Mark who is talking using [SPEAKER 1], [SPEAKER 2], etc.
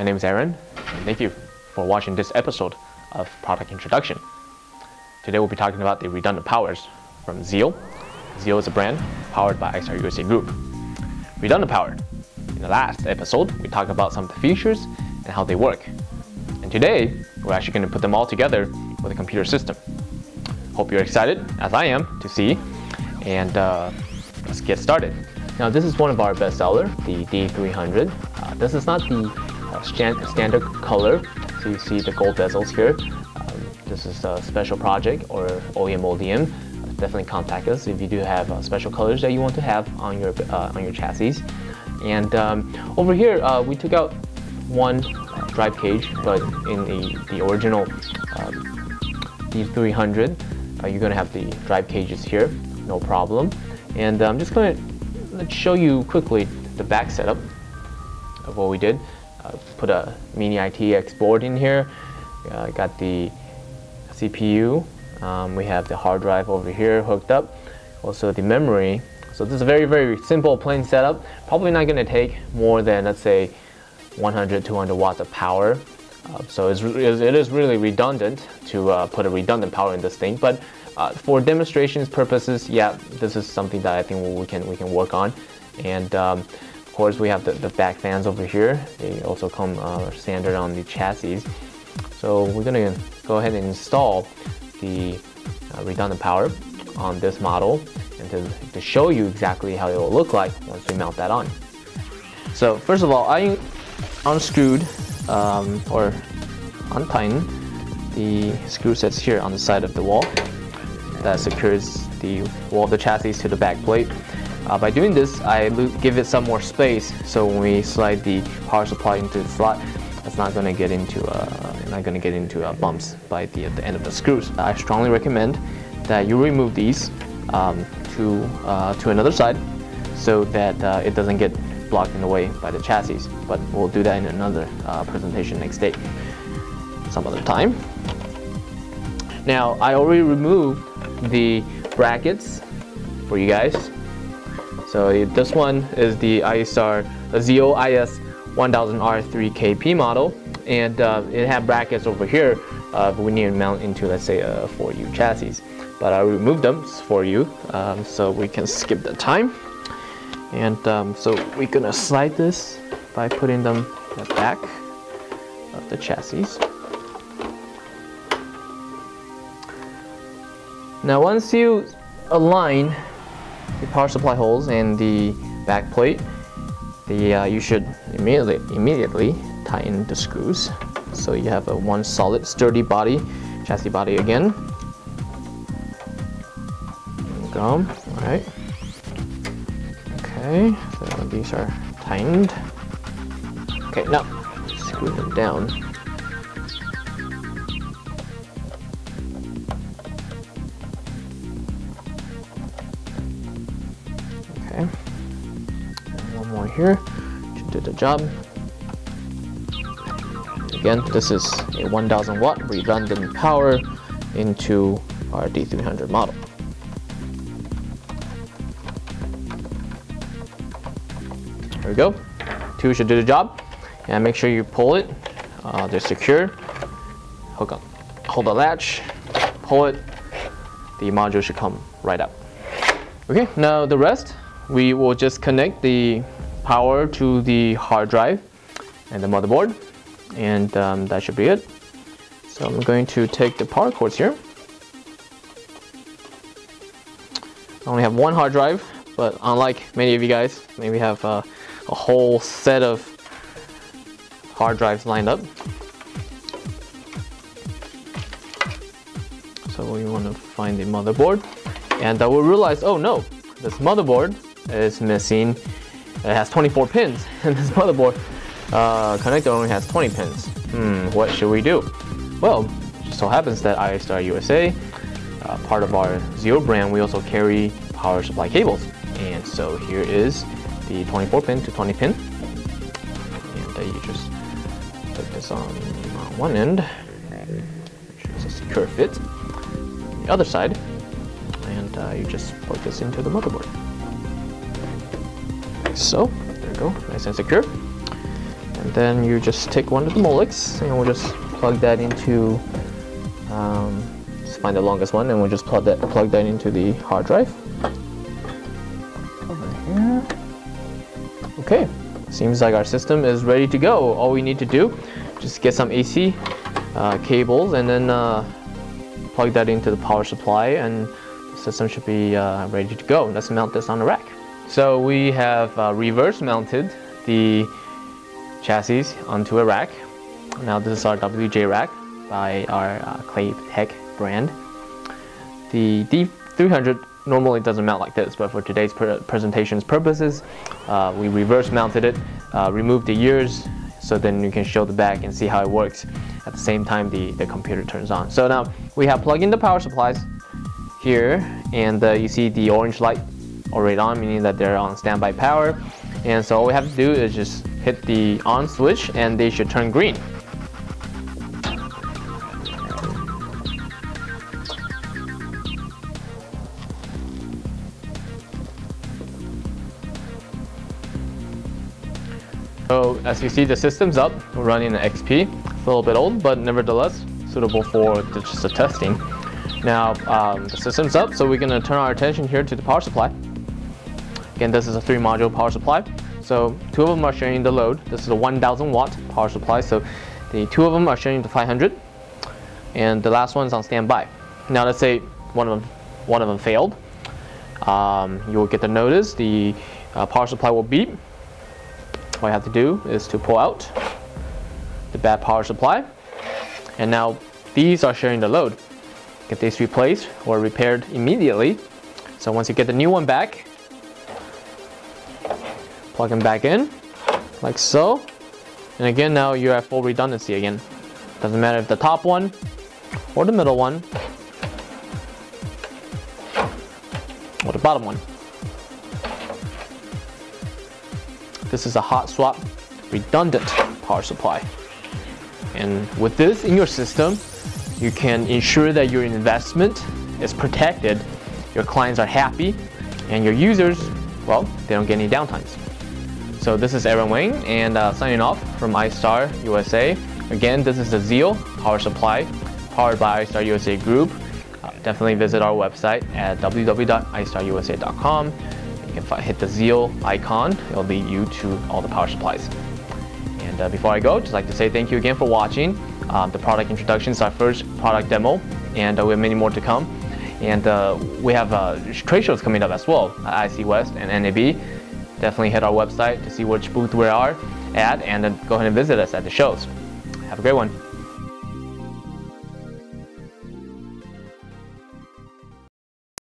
[SPEAKER 1] My name is Aaron, and thank you for watching this episode of Product Introduction. Today we'll be talking about the redundant powers from Xeal. Xeal is a brand powered by iStar USA Group. Redundant power. In the last episode, we talked about some of the features and how they work. And today, we're actually going to put them all together with a computer system. Hope you're excited, as I am, to see. And uh, let's get started. Now, this is one of our bestseller, the D300. Uh, this is not the uh, standard color, so you see the gold bezels here. Um, this is a special project or OEM ODM. definitely contact us if you do have uh, special colors that you want to have on your uh, on your chassis. And um, over here, uh, we took out one drive cage, but in the, the original um, D300, uh, you're gonna have the drive cages here, no problem. And I'm just gonna show you quickly the back setup of what we did. Uh, put a mini ITX board in here. Uh, got the CPU. Um, we have the hard drive over here hooked up. Also the memory. So this is a very, very simple, plain setup. Probably not gonna take more than, let's say, 100, 200 watts of power. Uh, so it's, it is really redundant to uh, put a redundant power in this thing, but uh, for demonstrations purposes, yeah, this is something that I think we can we can work on. And um, course, we have the, the back fans over here. They also come uh, standard on the chassis. So we're gonna go ahead and install the uh, redundant power on this model and to, to show you exactly how it will look like once we mount that on. So first of all, I unscrewed um, or untightened the screw sets here on the side of the wall that secures the wall of the chassis to the back plate. Uh, by doing this, I give it some more space so when we slide the power supply into the slot, it's not going to get into uh, not going to get into uh, bumps by the, the end of the screws. I strongly recommend that you remove these um, to uh, to another side so that uh, it doesn't get blocked in the way by the chassis. But we'll do that in another uh, presentation next day, some other time. Now I already removed the brackets for you guys. So this one is the iStar the Xeal IS 1000R3KP model, and uh, it had brackets over here uh, we need to mount into let's say a 4U chassis. But I removed them for you um, so we can skip the time. And um, so we're gonna slide this by putting them in the back of the chassis. Now once you align the power supply holes and the back plate, the, uh, you should immediately, immediately tighten the screws. So you have a one solid sturdy body, chassis body again. Go, all right. Okay, so these are tightened. Okay, now screw them down. Here should do the job. Again, this is a 1000 watt redundant power into our D300 model. There we go. Two should do the job. And make sure you pull it. Uh, they're secure. Hook up. Hold the latch. Pull it. The module should come right up. Okay, now the rest, we will just connect the power to the hard drive and the motherboard and um, that should be it. So I'm going to take the power cords here. I only have one hard drive, but unlike many of you guys, maybe have uh, a whole set of hard drives lined up. So we want to find the motherboard and uh, we'll realize, oh no, this motherboard is missing it has 24 pins, and this motherboard uh, connector only has 20 pins. Hmm, what should we do? Well, it just so happens that iStar USA, uh, part of our Xeal brand, we also carry power supply cables. And so here is the 24 pin to 20 pin. And uh, you just put this on, on one end, make sure it's a secure fit. The other side, and uh, you just plug this into the motherboard so. There we go, nice and secure. And then you just take one of the Molex and we'll just plug that into, um, let's find the longest one and we'll just plug that, plug that into the hard drive. Over here. Okay, seems like our system is ready to go. All we need to do, just get some AC uh, cables and then uh, plug that into the power supply and the system should be uh, ready to go. Let's mount this on the rack. So we have uh, reverse mounted the chassis onto a rack. Now this is our WJ rack by our uh, Claytek brand. The D300 normally doesn't mount like this, but for today's pre presentation's purposes, uh, we reverse mounted it, uh, removed the ears, so then you can show the back and see how it works. At the same time, the, the computer turns on. So now we have plugged in the power supplies here, and uh, you see the orange light already on, meaning that they're on standby power. And so all we have to do is just hit the on switch and they should turn green. So as you see, the system's up. We're running an XP. It's a little bit old, but nevertheless suitable for the, just the testing. Now um, the system's up, so we're gonna turn our attention here to the power supply. Again, this is a three module power supply. So two of them are sharing the load. This is a 1000 watt power supply. So the two of them are sharing the 500 and the last one is on standby. Now let's say one of them, one of them failed. Um, you will get the notice, the uh, power supply will beep all you have to do is to pull out the bad power supply. And now these are sharing the load. Get these replaced or repaired immediately. So once you get the new one back, plug them back in, like so. And again, now you're at full redundancy again. Doesn't matter if the top one or the middle one or the bottom one. This is a hot swap redundant power supply. And with this in your system, you can ensure that your investment is protected, your clients are happy, and your users, well, they don't get any downtimes. So this is Aaron Wang and uh, signing off from iStar USA. Again, this is the Xeal power supply powered by iStar USA Group. Uh, definitely visit our website at www.istarusa.com You can hit the Xeal icon. It'll lead you to all the power supplies. And uh, before I go, just like to say thank you again for watching. Um, the product introduction is our first product demo, and uh, we have many more to come. And uh, we have uh, trade shows coming up as well IC West and NAB. Definitely hit our website to see which booth we are at, and then go ahead and visit us at the shows. Have a great one.